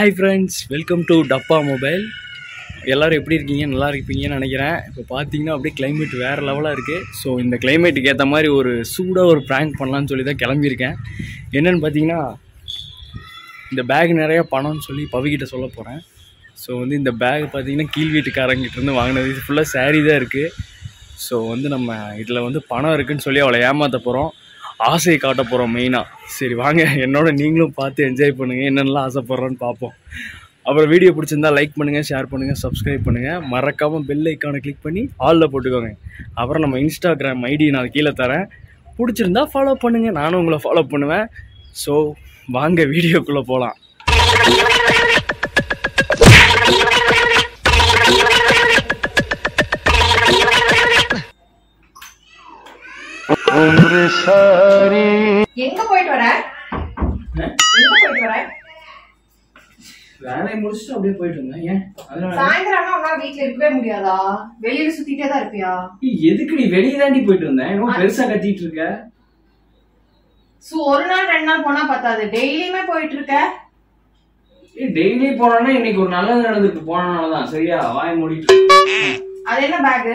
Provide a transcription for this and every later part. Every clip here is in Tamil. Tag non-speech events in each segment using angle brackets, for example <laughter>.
Hi friends welcome to Dabba mobile எல்லோரும் எப்படி இருக்கீங்க? நல்லா இருப்பீங்கன்னு நினைக்கிறேன். இப்போ பார்த்தீங்கன்னா அப்படியே கிளைமேட் வேறு லெவலாக இருக்குது ஸோ இந்த கிளைமேட்டுக்கு ஏற்ற மாதிரி ஒரு சூடாக ஒரு ப்ராங்க் பண்ணலான்னு சொல்லி தான் கிளம்பியிருக்கேன். என்னென்னு பார்த்தீங்கன்னா இந்த பேக் நிறையா பணம்னு சொல்லி பவிக்கிட்ட சொல்ல போகிறேன் ஸோ வந்து இந்த பேக் பார்த்தீங்கன்னா கீழ் வீட்டுக்காரங்கிட்டருந்து வாங்கினது. இது ஃபுல்லாக சேரீ தான் இருக்குது ஸோ வந்து நம்ம இதில் வந்து பணம் இருக்குன்னு சொல்லி அவளை ஏமாற்ற போகிறோம் ஆசையை காட்ட போகிறோம் மெயினாக சரி வாங்க. என்னோட நீங்களும் பார்த்து என்ஜாய் பண்ணுங்கள் என்னென்னலாம் ஆசைப்பட்றோன்னு பார்ப்போம். அப்புறம் வீடியோ பிடிச்சிருந்தா லைக் பண்ணுங்கள் ஷேர் பண்ணுங்கள் சப்ஸ்கிரைப் பண்ணுங்கள் மறக்காமல் பெல் ஐக்கானை கிளிக் பண்ணி ஆலில் போட்டுக்கோங்க. அப்புறம் நம்ம இன்ஸ்டாகிராம் ஐடி நான் கீழே தரேன். பிடிச்சிருந்தா ஃபாலோ பண்ணுங்கள் நானும் உங்களை ஃபாலோ பண்ணுவேன். ஸோ வாங்க வீடியோக்குள்ளே போகலாம் எங்க போயிட்டு வர? எங்க போயிட்டு வர? வேலையை முடிச்சுட்டு அப்படியே போயிட்டு இருந்தேன். ஏன்? அதனால சாயந்தரம் உன்னால வீட்ல இருக்கவே முடியாதா? வெளியில சுத்திட்டே தான் இருப்பியா? எதுக்கு நீ வெளியே தாண்டி போயிட்டு இருந்தேன் இன்னும் பெருசா கத்திட்டு இருக்க? சோ ஒரு நாள் ரெண்டு நாள் போனா பத்தாது. டெய்லியுமே போயிட்டு இருக்க? டெய்லி போனோன்னா இன்னைக்கு ஒரு நல்லது நடந்துட்டு போனனாலதான். சரியா? வாய் மூடிட்டு. அது என்ன பேக்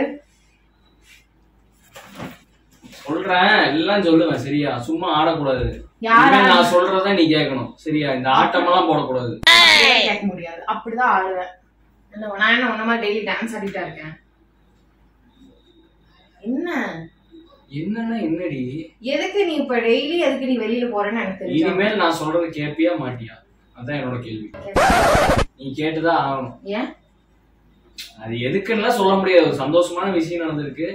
சொல்றேன் எல்லாம் சொல்லுவேன் சரியா? சும்மா ஆடக்கூடாது. நான் சொல்றத நீ கேட்கணும் சரியா? இந்த ஆட்டமெல்லாம் போடக்கூடாது. கேட்க முடியாது? அப்படிதான் ஆடுவேன். நான் என்ன உன்ன மாதிரி டெய்லி டான்ஸ் ஆடிட்டா இருக்கேன்? என்ன? என்னன்னா என்னடி? எதுக்கு நீ இப்ப டெய்லி எதுக்கு நீ வெளியில போறேன்னு எனக்கு தெரியும் இனிமேல் நான் சொல்றது கேப்பியா மாட்டியா? அதான் என்னோட கேள்வி. நீ கேட்டுதான் ஆகணும். ஏன்? அது எதுக்குன்னுலாம் சொல்ல முடியாது. ஒரு சந்தோஷமான விஷயம் நடந்திருக்கு.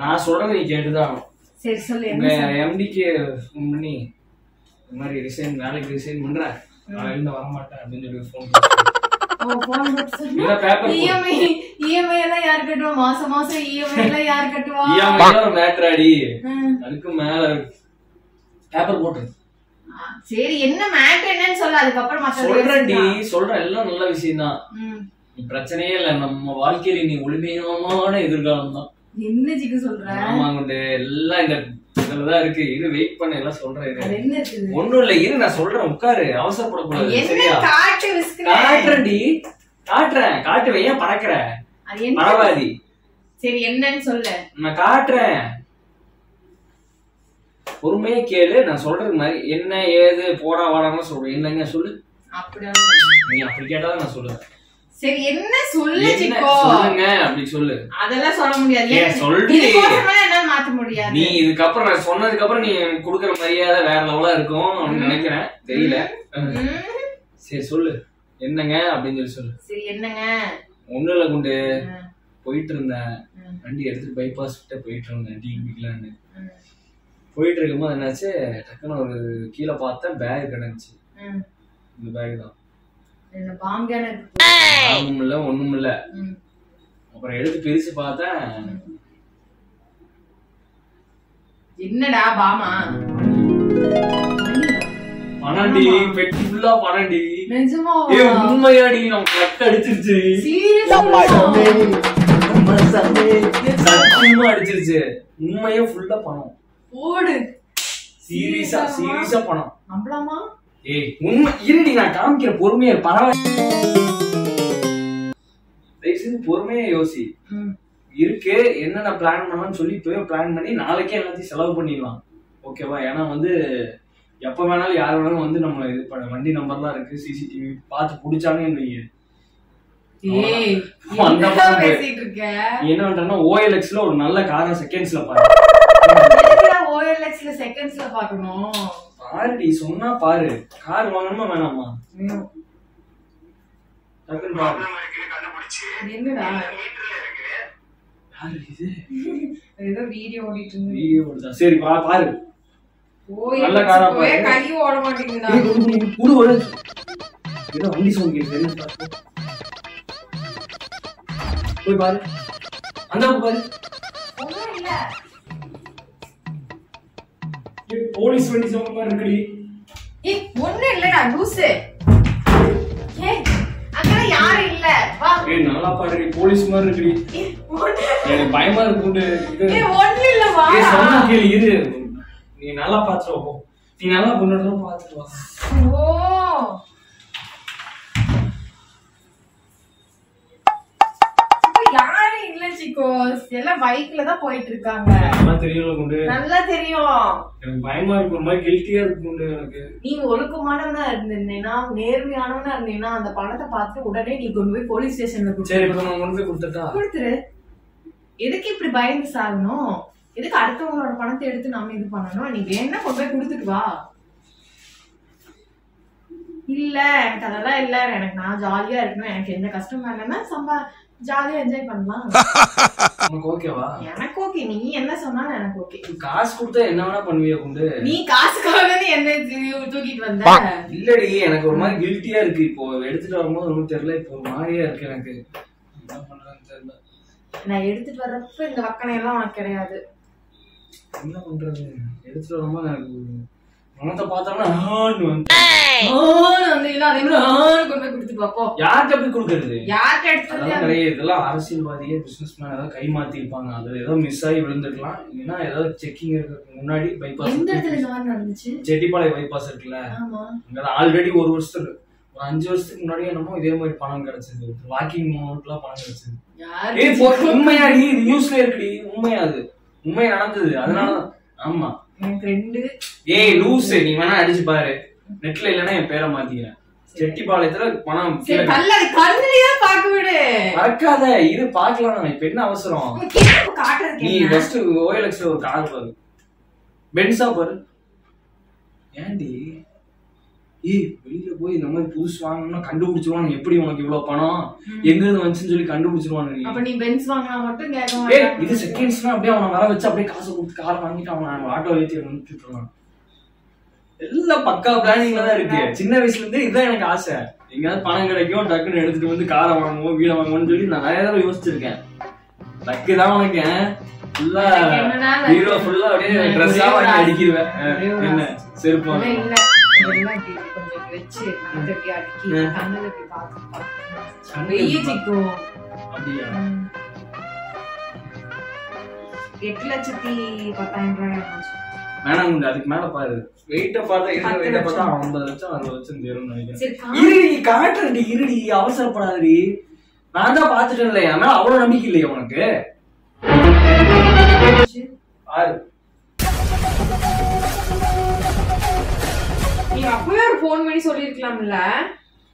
நான் சொல்றதை நீ கேட்டுதான் சரி சொல்லு உங்க எம்டிக்கு ஃபோன் பண்ணி இந்த மாதிரி ரிசைன் வேலைக்கு ரிசைன் பண்றேன் நான் இருந்து வர மாட்டேன் அப்படின்னு சொல்லி ஃபோன் மாசம் மாசம் இஎம்ஐ எல்லாம் யார் கட்டுவா? மேட்ராடி ம். அதுக்கு மேல பேப்பர் போட்டு. சரி என்ன மேட்டர் என்னன்னு சொல்லு அதுக்கப்புறம் சொல்றேன்டி சொல்றேன் எல்லாம் நல்ல விஷயம் தான் பிரச்சனையே இல்ல நம்ம வாழ்க்கையில நீ ஒளிமையமான எதிர்காலம் தான் என்ன ஜிக்கு சொல்ற? ஆமாங்குண்டு எல்லாம் இந்த இதுலதான் இருக்கு. இரு வெயிட் பண்ண எல்லாம் சொல்றேன் ஒண்ணும் இல்ல இரு நான் சொல்றேன் உட்காரு. அவசரப்படக்கூடாது என்ன சரியா? காட்டு காட்டுறேன்டி. காட்டுறேன். காட்டுவேன் ஏன் பறக்குற? அது என்ன? பரவாதி சரி என்னன்னு சொல்லு. நான் காட்டுறேன். பொறுமையா கேளு நான் சொல்றது மாதிரி என்ன ஏது போடா வாடான்னு சொல்றேன். என்னங்க சொல்லு? அப்படியா சொல்லு. நீ அப்படி கேட்டாதான் நான் சொல்லுவேன். சரி என்ன சொல்லு சிக்கோ? சொல்லுங்க அப்படி சொல்லு. அதெல்லாம் சொல்ல முடியாது. என்னால மாத்த முடியாது. நீ இதுக்கப்புறம் நான் சொன்னதுக்கு அப்புறம் நீ கொடுக்குற மரியாதை வேற லெவலா இருக்கும் அப்படின்னு நினைக்கிறேன். தெரியல. சரி சொல்லு. என்னங்க அப்படின்னு சொல்லி சொல்லு. சரி என்னங்க? ஒண்ணும் இல்ல குண்டு. போயிட்டு இருந்தேன். வண்டி எடுத்துட்டு பைபாஸ் கிட்ட போயிட்டு இருந்தேன் டீ குடிக்கலான்னு. போயிட்டு இருக்கும்போது என்னாச்சு? டக்குன்னு ஒரு கீழே பார்த்தேன் பேக் கிடந்துச்சு. இந்த பேக் தான். இருக்கு ஒண்ணும் இல்ல ஒண்ணும் இல்ல. அப்புறம் எடுத்து பிரிச்சு பார்த்தேன். என்னடா பாமா? பணண்டி பெட்டி ஃபுல்லா பணண்டி நிஜமா? ஏ உண்மையாடி நம்ம கட் அடிச்சிருச்சு. சீரியஸா சத்தியமா அடிச்சிருச்சு. உண்மையா ஃபுல்லா பணம். ஓடு சீரியஸா சீரியஸா பணம். நம்பலாமா? ஏய் உண்மை இருடி நான் காமிக்கிற பொறுமையா பரவாயில்ல. செஞ்சு பொறுமையா யோசி. இருக்கு என்னென்ன பிளான் பண்ணலாம்னு சொல்லி இப்பவே பிளான் பண்ணி நாளைக்கே எல்லாத்தையும் செலவு பண்ணிடலாம். ஓகேவா ஏன்னா வந்து எப்ப வேணாலும் யார் வேணாலும் வந்து நம்ம இது பண்ண வண்டி நம்பர்லாம் இருக்கு சிசிடிவி பார்த்து பிடிச்சாங்கன்னு வைங்க. என்ன பண்றேன்னா ஓஎல்எக்ஸ்ல ஒரு நல்ல காரை செகண்ட்ஸ்ல பாரு. ஓஎல்எக்ஸ்ல செகண்ட்ஸ்ல பாக்கணும் பாருடி சொன்னா பாரு. கார் வாங்கணுமா வேணாமா? என்னடா? ஏதோ வீடியோ ஓடிட்டு இருந்து வீடியோ போடுதா சரி பா பாரு. நல்ல காரா ஓஎல்எக்ஸ் போய் பாரு. கை ஓட மாட்டேங்குதுடா. ஏய், குடு, குடு, குடு ஒரு ஏதோ வண்டி சவுண்ட் கேட்குது என்ன பாரு போய் பாரு. அந்த பக்கம் பாரு. ஒண்ணும் இல்ல. ஏய், போலீஸ் வண்டி சவுண்ட் மாதிரி இருக்குடி. ஏய் ஒண்ணும் இல்லடா லூசு. யாரும் இல்ல. வா. ஏய் நல்லா பாருடி போலீஸ் மாதிரி இருக்குடி. எனக்கு பயமா இருக்கு ஏய் ஒண்ணு இல்ல வா. ஏய் சொன்னா கேளு இரு. நீ நல்லா பாத்துட்டு போ. நீ நல்லா பொண்ணு பாத்துட்டு வா. ஓ. எல்லாம் பைக்ல தான் போயிட்டு இருக்காங்க நல்லா தெரியல கொண்டு. நல்லா தெரியும். எனக்கு பயமா இருக்கு. ஒரு மாதிரி கில்ட்டியா இருக்கு கொண்டு எனக்கு. நீ ஒழுக்கமானவனா இருந்தீங்கன்னா நேர்மையானவனா இருந்தீங்கன்னா அந்த பணத்தை பார்த்து உடனே நீ கொண்டு போய் போலீஸ் ஸ்டேஷன்ல கொடுத்து சரி இப்ப நான் கொண்டு போய் கொடுத்துட்டா? கொடுத்துரு. எதுக்கு இப்படி பயந்து சாகணும்? எதுக்கு அடுத்தவங்களோட பணத்தை எடுத்து நம்ம இது பண்ணணும்? நீ வேணா கொண்டு போய் கொடுத்துட்டு வா. இல்ல எனக்கு அதெல்லாம் இல்ல. எனக்கு நான் ஜாலியா இருக்கணும். எனக்கு எந்த கஷ்டமும் இல்லைன்னா சம்பா ஜாலியா என்ஜாய் பண்ணலாம். <laughs> உனக்கு ஓகேவா எனக்கு ஓகே நீ என்ன சொன்னாலும் எனக்கு ஓகே காசு கொடுத்தா என்ன வேணா பண்ணுவியா கொண்டு? நீ காசுக்காக தானே என்ன தூக்கிட்டு வந்த? இல்லடி எனக்கு ஒரு மாதிரி கில்ட்டியா இருக்கு. இப்போ எடுத்துட்டு வரும்போது ஒன்றும் தெரியல. இப்போ ஒரு மாதிரியா இருக்கு எனக்கு. என்ன பண்றதுன்னு தெரியல. நான் எடுத்துட்டு வர்றப்ப இந்த வக்கனை எல்லாம் உனக்கு கிடையாது. என்ன பண்றது? எடுத்துட்டு வரும்போது எனக்கு பணத்தை பார்த்தோம்னா ஆன்னு வந்து. ஆன்னு வந்தீங்கன்னா அதே மாதிரி ஆன்னு கொண்டு போய் கொடுத்துட்டு வா, போ யார்கிட்ட போய் கொடுக்கறது? யார்கிட்ட கிடையாது. இதெல்லாம் அரசியல்வாதியே பிசினஸ் மேன் ஏதாவது கை மாத்தி இருப்பாங்க அது ஏதோ மிஸ் ஆகி விழுந்துருக்கலாம். இல்லைன்னா ஏதாவது செக்கிங் இருக்கிறதுக்கு முன்னாடி பைபாஸ் எந்த இடத்துல இந்த மாதிரி நடந்துச்சு? செட்டிப்பாளைய பைபாஸ் இருக்குல்ல? அங்கதான் ஆல்ரெடி ஒரு வருஷத்துக்கு ஒரு அஞ்சு வருஷத்துக்கு முன்னாடி என்னமோ இதே மாதிரி பணம் கிடைச்சது. வாக்கிங் மோட்லாம் பணம் கிடைச்சது. உண்மையாடி இது? நியூஸ்ல இருக்குடி. உண்மையா அது? உண்மையா நடந்தது. அதனால ஆமா. எனக்கு ரெண்டு. ஏய் லூஸ் நீ வேணா அடிச்சு பாரு. நெட்ல இல்லைன்னா என் பேரை மாத்திக்கிறேன் செட்டிப்பாளையத்துல பணம் சரி கல்ல கண்ணுலயே பாக்க விடு மறக்காத இது பாக்கலாம் இப்ப என்ன அவசரம்? நீ? ஃபர்ஸ்ட் ஓஎல்எக்ஸ்ல ஒரு கார் பாரு. பென்ஸா பாரு. ஏன்டி? ஏய் வெளியில போய் இந்த மாதிரி புதுசு வாங்கணும்னா கண்டுபிடிச்சிருவாங்க எப்படி உனக்கு இவ்வளவு பணம்? எங்க இருந்து வந்துச்சுன்னு சொல்லி கண்டுபிடிச்சிருவாங்க அப்ப நீ பென்ஸ் வாங்கினா மட்டும் கேட்க இது செகண்ட்ஸ்னா அப்படியே அவனை வர வச்சு அப்படியே காசு கொடுத்து கார் வாங்கிட்டு அவன் ஆட்டோ ஏற்றி வந்துட்டு இருக்கான் எல்லாம் பக்கா பிளானிங்ல தான் இருக்கு. சின்ன வயசுல இருந்தே இதுதான் எனக்கு ஆசை. எங்கேயாவது பணம் கிடைக்கும் டக்குன்னு எடுத்துட்டு வந்து காரை வாங்குவோம் வீடை வாங்குவோம்னு சொல்லி நான் நிறைய தடவை யோசிச்சிருக்கேன். லக்கு தான் உனக்கு. ஃபுல்லா? ஹீரோ ஃபுல்லா அப்படியே ட்ரெஸ்ஸா வாங்கி ஒரு என்ன ஆசை. செருப்பு இல்ல வாங்கணும். இல்ல இதெல்லாம் இப்படி கொஞ்சம் இப்படி வச்சு கண்ணத்தை இப்படி அடுக்கி ம். கண்ணுல இப்படி பார்த்து பார்த்து கண்ணுல வெய்ய இப்படி சிக்கும் அப்படியா எட்டு லட்சத்தி பத்தாயிரம் ரூபாய் ஆச்சு. வேணாம் உண்டு, அதுக்கு மேல பாரு வெயிட்ட பார்த்தா இருக்கிற வெயிட்ட பார்த்தா. ஐம்பது லட்சம் அறுபது லட்சம் தேரும்னு நினைக்கிறேன் இருடி காட்டுறடி இருடி அவசரப்படாதடி நான் தான் பாத்துட்டேன் இல்லையா மேல அவ்வளவு நம்பிக்கை இல்லையா உனக்கு பாரு நீ அப்பவே ஒரு போன் பண்ணி சொல்லிருக்கலாம்ல?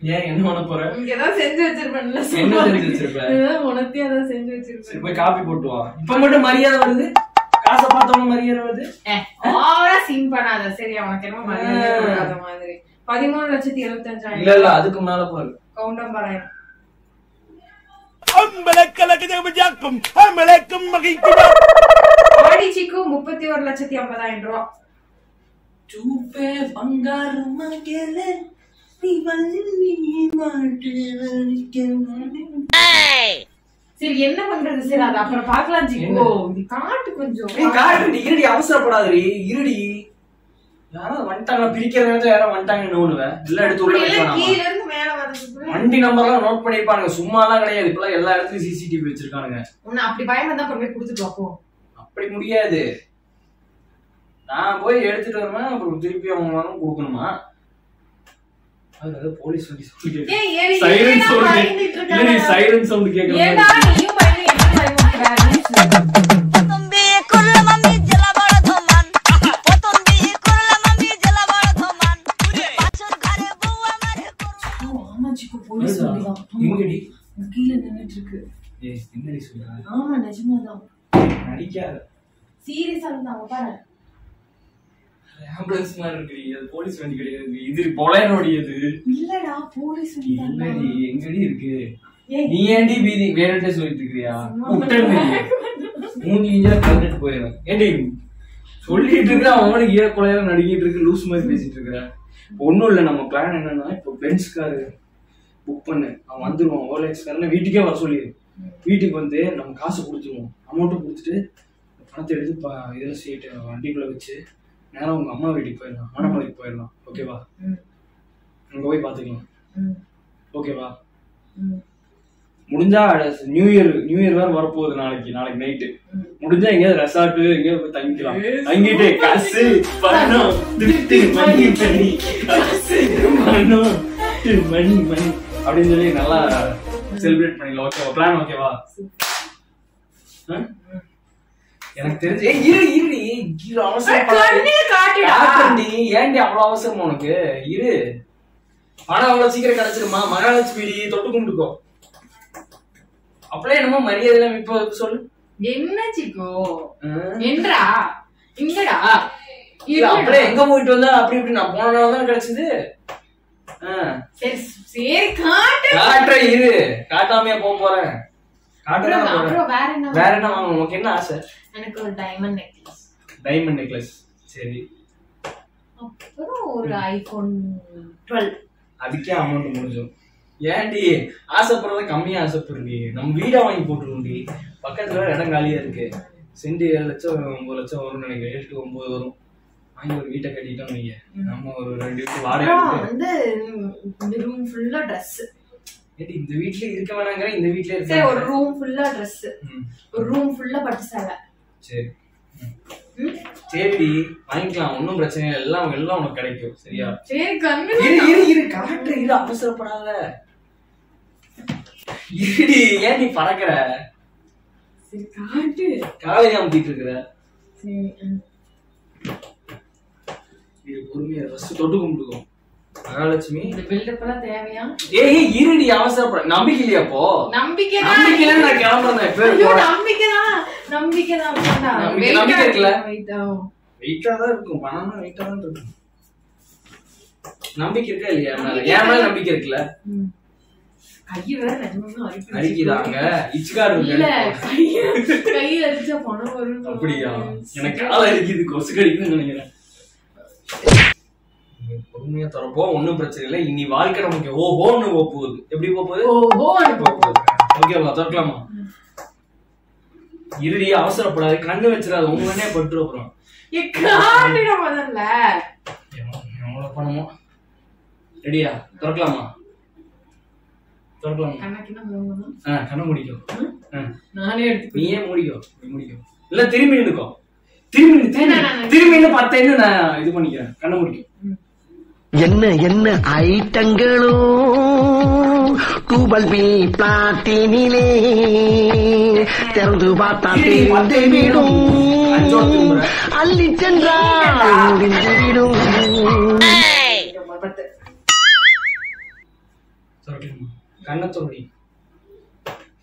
ஏன் என்ன பண்ண போற? இங்க ஏதாவது செஞ்சு வச்சிருப்பேன்ல என்ன செஞ்சு வச்சிருப்ப? உனத்தே ஏதாவது செஞ்சு சரி வச்சிருப்பேன் போய் காப்பி போட்டு வா. இப்ப மட்டும் மரியாதை வருது? காசை பார்த்தவங்க மரியாதை வருது? ஓவரா சீன் பண்ணாத. சரியா உனக்கு என்ன மரியாதை கொடுக்காத மாதிரி. பதிமூணு லட்சத்தி இல்ல எழுபத்தஞ்சாயிரம். இல்ல அதுக்கு மேல பாரு கவுண்டம்பாளையம் ஆடி சிக்கு முப்பத்தி ஒரு லட்சத்தி ஐம்பதாயிரம் ரூபா. చూపే బంగారు మగెలే నీ వల్లి சரி என்ன பண்றது சரி அது அப்புறம் பாக்கலாம் சிக்கு இது காட்டு கொஞ்சம் காட்டு இருடி அவசரப்படாதடி இருடி யாராவது வந்துட்டாங்க பிரிக்கிற நேரத்துல யாரும் வந்துட்டாங்க நோடுவேன் எல்லாம் எடுத்து உள்ள இப்படி எல்லாம் வைக்கலாம் கீழ இருந்து மேல வர்றதுக்கு வண்டி நம்பர்லாம் நோட் பண்ணிருப்பானுங்க சும்மாலாம் கிடையாது இப்பெல்லாம் எல்லா இடத்துலயும் சிசிடிவி வச்சிருக்கானுங்க உன்னை அப்படி பயமா தான் கொண்டு போய் கொடுத்துட்டு வாப்போ அப்படி முடியாது நான் போய் எடுத்துட்டு வருவேன் அப்புறம் திருப்பி அவங்க கொடுக்கணுமா? அதாவது போலீஸ் நின்னுட்டு இருக்கு. நடிக்காத. ஆம்புலன்ஸ் மாதிரி இருக்கு அது போலீஸ் வண்டி கிடையாது. இது பொலையனோடியது. இல்லடா போலீஸ் இல்லடி எங்கடி இருக்கு. நீ ஏன்டி பீதி வேறட்டே சொல்லிட்டு இருக்கிறியா? விட்டுருங்க மூஞ்சி இஞ்சா கலந்துட்டு போயிடும் ஏண்டி சொல்லிட்டு இருக்க அவனுக்கு ஈர கொலையில நடிக்கிட்டு இருக்கு லூஸ் மாதிரி பேசிட்டு இருக்கிற. ஒண்ணும் இல்ல நம்ம பிளான் என்னன்னா இப்போ பென்ஸ் காரு புக் பண்ணு. அவன் வந்துருவான் ஓலெக்ஸ் காரன வீட்டுக்கே வர சொல்லிடு வீட்டுக்கு வந்து நம்ம காசு கொடுத்துருவோம். அமௌண்ட்டும் கொடுத்துட்டு பணத்தை எடுத்து ப- இதுல சீட்டு வண்டிக்குள்ள வச்சு நேரம் உங்க அம்மா வீட்டுக்கு போயிடலாம் மணமலைக்கு போயிடலாம். ஓகேவா. அங்க போய் பாத்துக்கலாம் ஓகேவா முடிஞ்சா நியூ இயர் நியூ இயர் வேற வரப்போகுது நாளைக்கு நாளைக்கு நைட்டு. முடிஞ்சா எங்கேயாவது ரெசார்ட் எங்கேயாவது போய் தங்கிக்கலாம். தங்கிட்டு காசு பணம் திருட்டு மணி மணி காசு பணம் மணி மணி அப்படின்னு சொல்லி நல்லா செலிப்ரேட் பண்ணிடலாம் ஓகேவா பிளான் ஓகேவா ஆ? எனக்கு தெரிஞ்சு இரு இருடி இரு அவசரம் காட்டுடா. காட்டுறேன்டி. ஏன்டி அவ்வளவு அவசரம் உனக்கு? இரு. பணம் அவ்வளவு சீக்கிரம் கிடைச்சிருமா? மகாலட்சுமி தொட்டு கும்பிட்டுக்கோ. அப்படியே என்னமோ மரியாதை இப்போ சொல்லு. என்ன சிக்கோ? என்றா இங்கடா. அப்படியே எங்க போயிட்டு வந்தா அப்படி இப்படி நான் போன நாள் தானே கிடைச்சது. சரி சரி காட்டு காட்டுறேன் இரு. காட்டாமையா போக போறேன். அப்புறம் வேற என்ன? வேற என்ன வாங்கணும்? உனக்கு என்ன ஆசை? எனக்கு ஒரு டைமண்ட் நெக்லஸ் டைமண்ட் நெக்லஸ் சரி. அப்புறம் ஒரு ஐபோன் டுவெல் அதுக்கே அமௌண்ட் முடிஞ்சிடும். ஏன்டி? ஆசைப்படுறத கம்மியா ஆசைப்படுறி. நம்ம வீடா வாங்கி போட்டுருவோம்டி பக்கத்துல இடம் காலியா இருக்கு. சென்ட் ஏழு லட்சம் ஒன்பது லட்சம் வரும்னு நினைக்கிறேன். ஏழு ஒன்பது வரும். வாங்கி ஒரு வீட்டை கட்டிட்டோம் நீங்க நம்ம ஒரு ரெண்டு வீட்டு வாடகை வந்து ரூம் ஃபுல்லா ட்ரெஸ் இந்த வீட்ல இருக்க வேணாங்கிற இந்த வீட்ல சரி ஒரு இருக்க ரூம் ஃபுல்லா ட்ரெஸ் ம், ஒரு ரூம் ஃபுல்லா பட்டு சேலை. சரி? சரிடி வாங்கிக்கலாம் ஒன்றும் பிரச்சனை இல்லை. எல்லாம் எல்லாம் உனக்கு கிடைக்கும் சரியா? சரி கண்ணு இரு இரு இரு காற்று இரு அவசரப்படாத. இருடி ஏன் நீ பறக்குற? சரி காட்டு. காலை அமுத்திட்டு இருக்கிற? சரி. இது பொறுமையா ஃபர்ஸ்ட் தொட்டு கும்பிட்டுக்கோ. மகாலட்சுமி. இந்த பில்டப் எல்லாம் தேவையா? ஏய் ஏய், இருடி அவசரப்பட. நம்பிக்கை இல்லையா அப்போ? நம்பிக்கை நம்பிக்கை நான் கிளம்புறேன் இப்போ நம்பிக்கை-? வெயிட்டா வெயிட்டா தான் இருக்கும். பணம்னா வெயிட்டா தான் இருக்கும். நம்பிக்கை இருக்கா இல்லையா? என் மேல நம்பிக்கை இருக்குல்ல. அடிக்குதாங்க இச்சுக்கார் கைய அரிச்சா பணம் வரும் அப்படியா? எனக்கு கால அடிக்குது கொசு கடிக்குதுன்னு நினைக்கிறேன். பொறுமையா தரப்போ ஒண்ணும் பிரச்சனை இல்லை. இனி வாழ்க்கை நமக்கு ஓ ஓன்னு போக போகுது எப்படி போக போகுது ஓஹோ போக போகுது ஓகேவா திறக்கலாமா? இருடி அவசரப்படாது. கண்ணு வச்சிடாது. உங்க கண்ணே பட்டு அப்புறம். முதல்ல எவ்வளவு எவ்வளவு பணமோ? ரெடியா? திறக்கலாமா? ஆ கண்ணை முடிக்கும் ஆ. நானே எடுத்து நீயே முடிக்கும் நீ முடிக்கும் இல்ல திரும்பி திரும்பி திரும்பி வேணாம், வேணாம். திரும்பி இன்னும் பத்து எண்ணு நான் இது பண்ணிக்கிறேன். கண்ணை முடிக்கும் என்ன என்ன ஐட்டங்களோ? டூபல் பி பிளாட்டினிலே திறந்து பார்த்தா இரு, பத்து தெரிந்து விடும். அஞ்சோட திரும்புறேன். அள்ளி சென்றால் முடிந்து விடும். பத்து திறக்கலாமா கண்ணை திறடி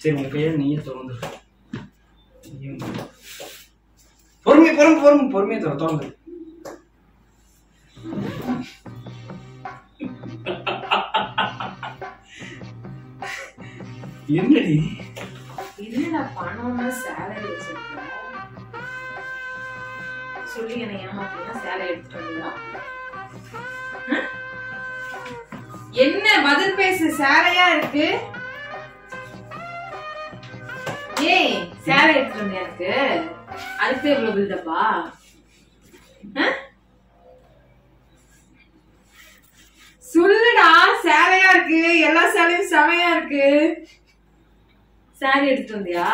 சரி உன் கையை நீயே திறந்து. பொறுமை பொறுமை பொறுமை பொறுமையா திற திறந்து. என்னடி? என்னடா பணம்னா சேலரி வச்சிருக்க சொல்லி என்ன ஏமாத்தீங்கன்னா சேலை எடுத்துட்டு வந்தா என்ன பதில் பேசு சேலையா இருக்கு? ஏய் சேலை எடுத்துட்டு வந்தேன் எனக்கு? அதுக்கு இவ்வளவு பில்டப்பா சொல்லுடா சேலையா இருக்கு எல்லா சேலையும் செமையா இருக்கு. சாரி எடுத்துட்டு வந்தியா?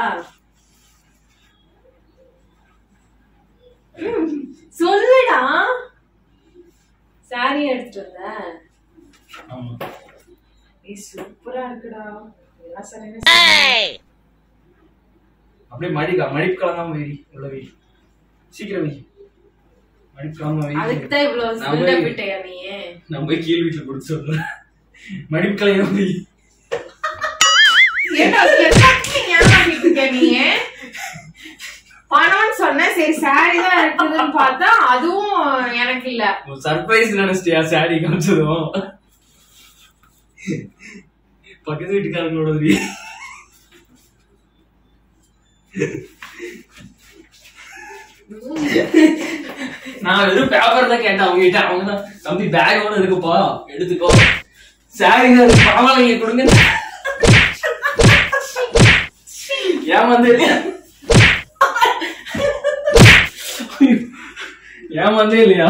சொல்லுடா. சாரி எடுத்துட்டு வந்த? சூப்பரா இருக்குடா. எல்லா செமையா- அப்படியே மடிக்கா மடிப்பு கலங்காம வைடி உள்ள வை சீக்கிரம் வை மடிப்பு கலங்காம வை. அதுக்கு தான் இவ்வளவு பில்டப் விட்டையா நீ? போய் கீழ் வீட்டுல கொடுத்து சொல்றேன். இருக்க நீ? பணம்னு சொன்ன சரி சாரி தான் இருக்குதுன்னு பார்த்தா அதுவும் எனக்கு இல்ல. சர்ப்ரைஸ் நினைச்சிட்டியா? சாரி காமிச்சதும். பக்கத்து வீட்டுக்காரங்களோட நான் வெறும் பேப்பர் தான் கேட்டேன் அவங்க கிட்ட அவங்க தான் தம்பி பேக்கோட இருக்குப்பா. எடுத்துக்கோ. சாரி சார் இருக்கு. நீங்க கொடுங்க. ஏமாந்து இல்லையா ஏமாந்தே இல்லையா?